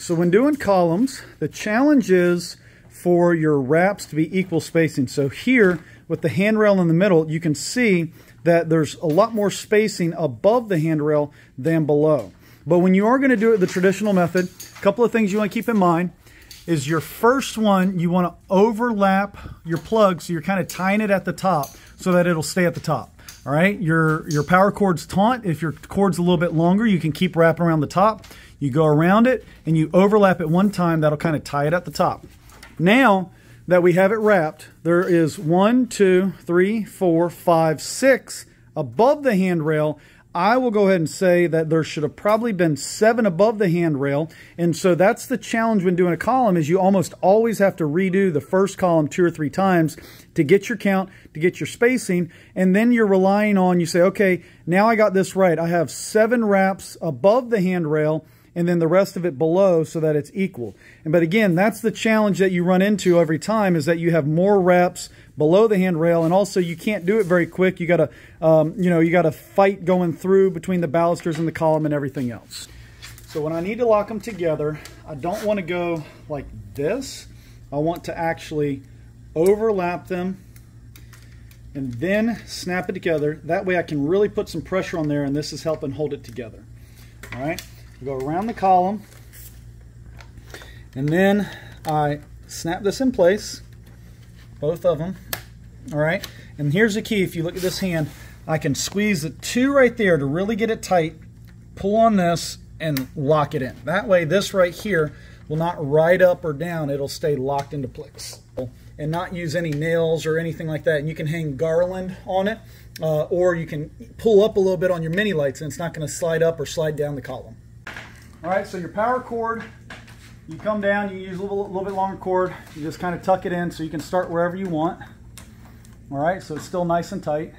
So when doing columns, the challenge is for your wraps to be equal spacing. So here, with the handrail in the middle, you can see that there's a lot more spacing above the handrail than below. But when you are going to do it the traditional method, a couple of things you want to keep in mind is your first one, you want to overlap your plug so you're kind of tying it at the top so that it'll stay at the top. All right, your, your power cord's taut. If your cord's a little bit longer, you can keep wrapping around the top. You go around it and you overlap it one time, that'll kind of tie it at the top. Now that we have it wrapped, there is one, two, three, four, five, six above the handrail I will go ahead and say that there should have probably been seven above the handrail. And so that's the challenge when doing a column is you almost always have to redo the first column two or three times to get your count, to get your spacing. And then you're relying on, you say, okay, now I got this right. I have seven wraps above the handrail and then the rest of it below so that it's equal. And but again, that's the challenge that you run into every time is that you have more wraps below the handrail, and also you can't do it very quick. You got to, um, you know, you got to fight going through between the balusters and the column and everything else. So when I need to lock them together, I don't want to go like this. I want to actually overlap them and then snap it together. That way I can really put some pressure on there and this is helping hold it together. All right, go around the column and then I snap this in place, both of them. All right, and here's the key. If you look at this hand, I can squeeze the two right there to really get it tight, pull on this, and lock it in. That way, this right here will not ride up or down. It'll stay locked into place and not use any nails or anything like that. And you can hang garland on it, uh, or you can pull up a little bit on your mini lights and it's not going to slide up or slide down the column. All right, so your power cord, you come down, you use a little, little bit longer cord, you just kind of tuck it in so you can start wherever you want. All right, so it's still nice and tight.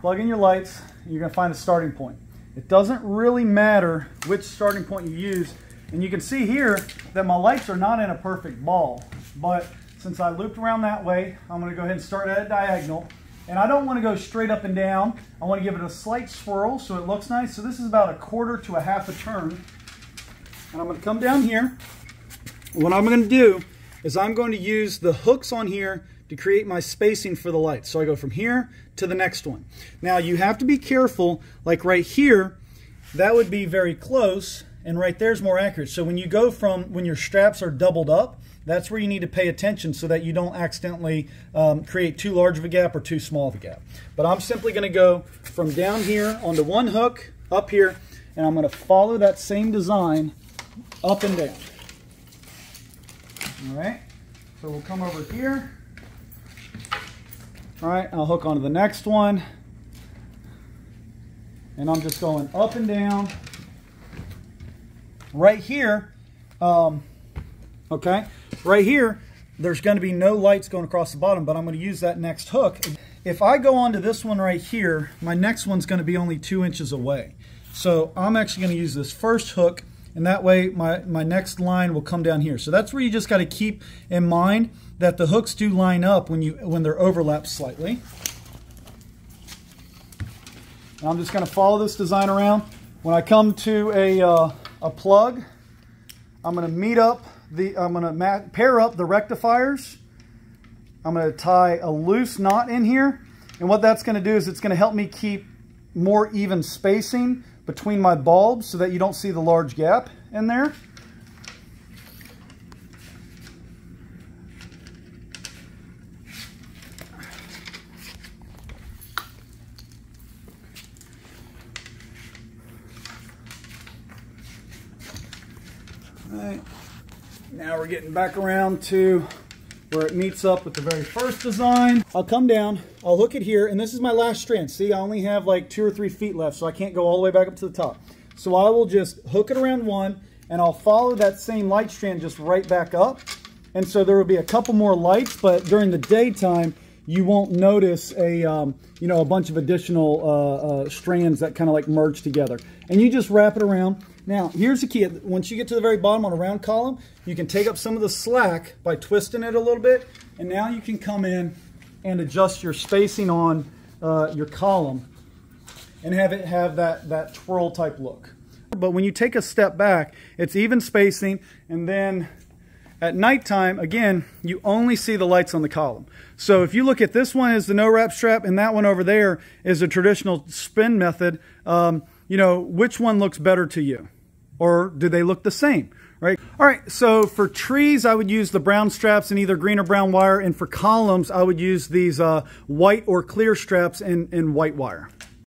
Plug in your lights, you're gonna find a starting point. It doesn't really matter which starting point you use. And you can see here that my lights are not in a perfect ball. But since I looped around that way, I'm gonna go ahead and start at a diagonal. And I don't wanna go straight up and down. I wanna give it a slight swirl so it looks nice. So this is about a quarter to a half a turn. And I'm gonna come down here. What I'm gonna do is I'm going to use the hooks on here to create my spacing for the lights. So I go from here to the next one. Now you have to be careful, like right here, that would be very close, and right there's more accurate. So when you go from, when your straps are doubled up, that's where you need to pay attention so that you don't accidentally um, create too large of a gap or too small of a gap. But I'm simply gonna go from down here onto one hook, up here, and I'm gonna follow that same design up and down. All right, so we'll come over here. All right, I'll hook onto the next one. And I'm just going up and down. Right here, um, okay, right here, there's going to be no lights going across the bottom, but I'm going to use that next hook. If I go onto this one right here, my next one's going to be only two inches away. So I'm actually going to use this first hook and that way my, my next line will come down here. So that's where you just got to keep in mind that the hooks do line up when, you, when they're overlapped slightly. I'm just going to follow this design around. When I come to a, uh, a plug, I'm going to meet up the, I'm going to pair up the rectifiers. I'm going to tie a loose knot in here. And what that's going to do is it's going to help me keep more even spacing between my bulbs so that you don't see the large gap in there. All right, now we're getting back around to where it meets up with the very first design. I'll come down, I'll hook it here, and this is my last strand. See, I only have like two or three feet left, so I can't go all the way back up to the top. So I will just hook it around one, and I'll follow that same light strand just right back up. And so there will be a couple more lights, but during the daytime, you won't notice a, um, you know, a bunch of additional uh, uh, strands that kind of like merge together. And you just wrap it around. Now, here's the key. Once you get to the very bottom on a round column, you can take up some of the slack by twisting it a little bit, and now you can come in and adjust your spacing on uh, your column and have it have that, that twirl type look. But when you take a step back, it's even spacing, and then at nighttime, again, you only see the lights on the column. So if you look at this one is the no wrap strap, and that one over there is a traditional spin method, um, you know, which one looks better to you? Or do they look the same? Right. All right. So for trees, I would use the brown straps in either green or brown wire. And for columns, I would use these uh, white or clear straps in, in white wire.